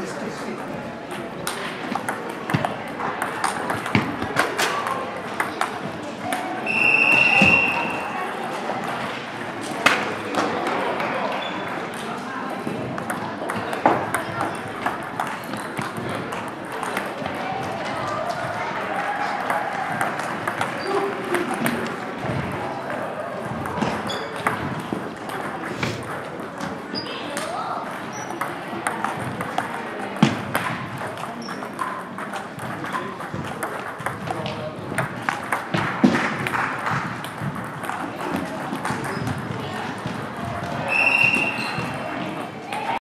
Sí, sí, sí.